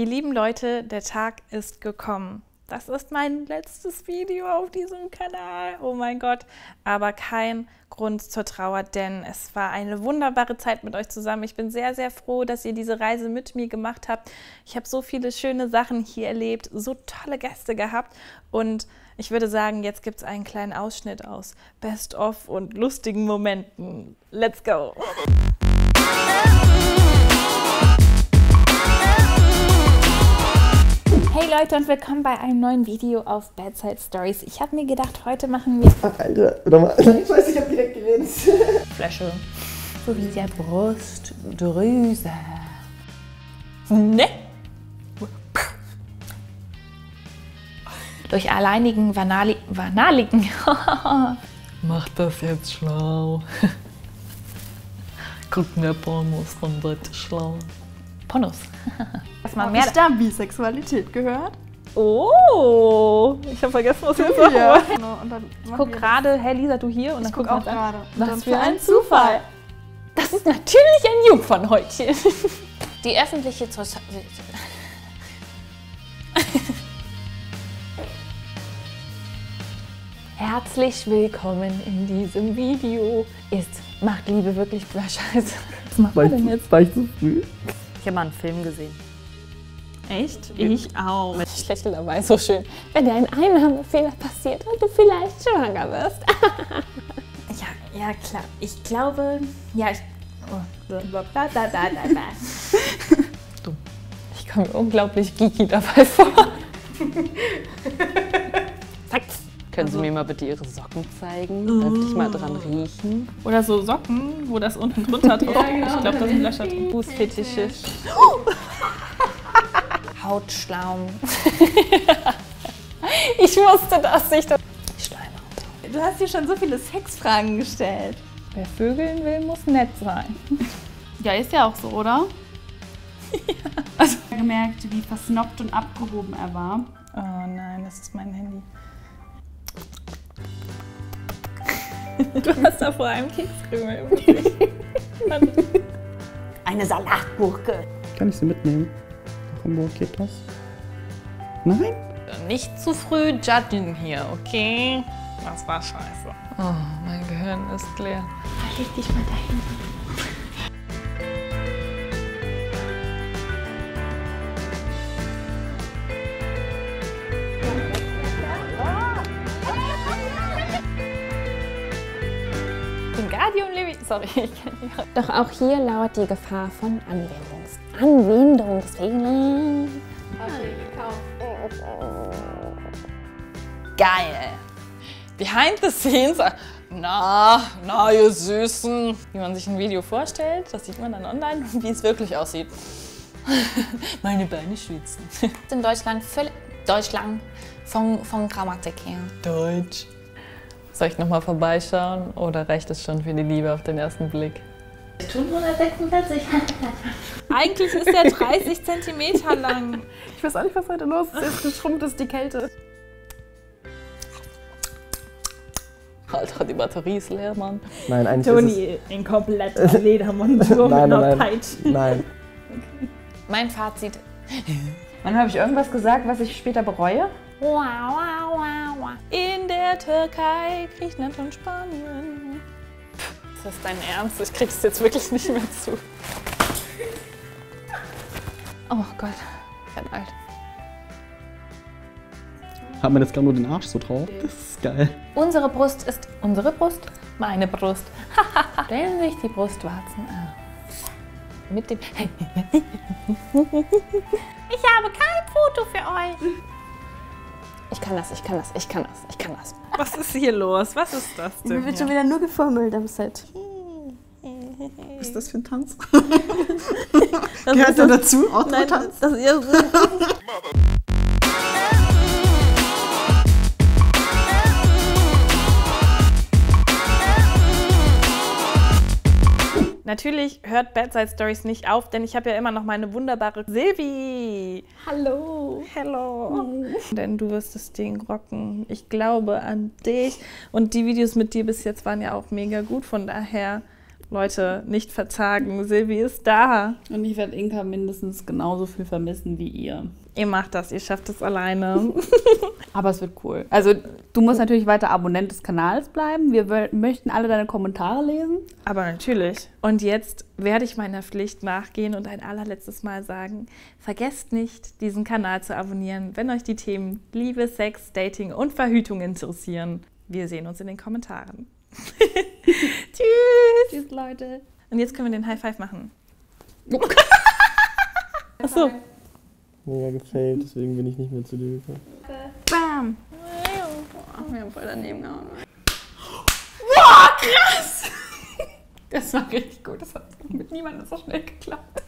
Ihr lieben Leute, der Tag ist gekommen. Das ist mein letztes Video auf diesem Kanal. Oh mein Gott. Aber kein Grund zur Trauer, denn es war eine wunderbare Zeit mit euch zusammen. Ich bin sehr, sehr froh, dass ihr diese Reise mit mir gemacht habt. Ich habe so viele schöne Sachen hier erlebt, so tolle Gäste gehabt und ich würde sagen, jetzt gibt es einen kleinen Ausschnitt aus Best of und lustigen Momenten. Let's go! Leute und willkommen bei einem neuen Video auf Bad Side Stories. Ich habe mir gedacht, heute machen wir... Ach, Alter, warte mal. Ich weiß, ich habe direkt geredet. Flasche. Sowie der Brustdrüse. Ne? Durch alleinigen Vanali... Vanaligen... Mach das jetzt schlau. Guck mir Pornos von Leute schlau. Pornos. Man Hab mehr... ich da Bisexualität gehört? Oh, ich habe vergessen, was wir jetzt machen wollen. Und dann Ich guck gerade, hey Lisa, du hier? Und Ich dann guck auch gerade. Was für ein Zufall. Das ist natürlich ein Jungfernhäutchen. Die öffentliche Herzlich willkommen in diesem Video. Ist Macht Liebe wirklich Scheiße? Was macht man denn jetzt? war ich zu früh? Ich habe mal einen Film gesehen. Echt? Ich auch. Ich lächle dabei so schön. Wenn dir ein Einnahmefehler passiert und du vielleicht schwanger wirst. ja, ja, klar. Ich glaube, ja, ich. Oh, da, da, da, da, da. Ich komme mir unglaublich geeky dabei vor. Können Sie mir mal bitte Ihre Socken zeigen? Darf ich mal dran riechen? Oder so Socken, wo das unten drunter drauf ist. Ich glaube, da sind Löcher drin. Fußfetischisch. Hautschlaum. ich wusste das nicht. Schleimhaut. Du hast hier schon so viele Sexfragen gestellt. Wer vögeln will, muss nett sein. Ja, ist ja auch so, oder? ja. Also gemerkt, wie versnoppt und abgehoben er war. Oh nein, das ist mein Handy. Du hast da vor einem Kekskrümel im Gesicht. Eine Salatgurke. Kann ich sie mitnehmen? Nach Hamburg geht das? Nein? Nicht zu früh judgen hier, okay? Das war scheiße. Oh, mein Gehirn ist leer. Leg dich mal dahin. Wingardium Leviosa. Sorry, ich kann nicht. Doch auch hier lauert die Gefahr von Anwendungs Anwendungsfehlern. Geil. Behind the scenes. Na, na, ihr Süßen. Wie man sich ein Video vorstellt, das sieht man dann online und wie es wirklich aussieht. Meine Beine schwitzen. In Deutschland völlig. Deutschland von, von Grammatik her. Deutsch. Soll ich nochmal vorbeischauen oder reicht es schon für die Liebe auf den ersten Blick? Eigentlich ist der 30 cm lang. Ich weiß auch nicht, was heute los ist. Jetzt geschrumpft ist die Kälte. Alter, die Batterie ist leer, Mann. Nein, eigentlich ist in kompletter Ledermontur es... Nein, nein, nein. Nein. Mein Fazit. Wann habe ich irgendwas gesagt, was ich später bereue? In der Türkei, Griechenland und Spanien. Ist das dein Ernst? Ich krieg's jetzt wirklich nicht mehr zu. Oh Gott, ich werd alt. Hat man jetzt gerade nur den Arsch so drauf? Das ist geil. Unsere Brust ist unsere Brust, meine Brust. Stellen sich die Brustwarzen an. Mit dem. ich habe kein Foto für euch. Ich kann das, ich kann das, ich kann das, ich kann das. Was ist hier los? Was ist das Mir denn? wird schon wieder nur gefummelt am Set. Was ist das für ein Tanz? Das Gehört der dazu? Nein, Outro-Tanz? das ist ja Natürlich hört Bad Side Stories nicht auf, denn ich habe ja immer noch meine wunderbare Silvi. Hallo. Hello. Denn du wirst das Ding rocken. Ich glaube an dich. Und die Videos mit dir bis jetzt waren ja auch mega gut. Von daher Leute, nicht verzagen. Silvi ist da. Und ich werde Inka mindestens genauso viel vermissen wie ihr. Ihr macht das, ihr schafft es alleine. Aber es wird cool. Also du musst natürlich weiter Abonnent des Kanals bleiben. Wir möchten alle deine Kommentare lesen. Aber natürlich. Und jetzt werde ich meiner Pflicht nachgehen und ein allerletztes Mal sagen, vergesst nicht, diesen Kanal zu abonnieren, wenn euch die Themen Liebe, Sex, Dating und Verhütung interessieren. Wir sehen uns in den Kommentaren. Tschüss. Tschüss, Leute. Und jetzt können wir den High Five machen. Achso. Mega gefällt, deswegen bin ich nicht mehr zu dir gekommen. Bam. Wir haben voll daneben gehauen. Das war richtig gut. Das hat mit niemandem so schnell geklappt.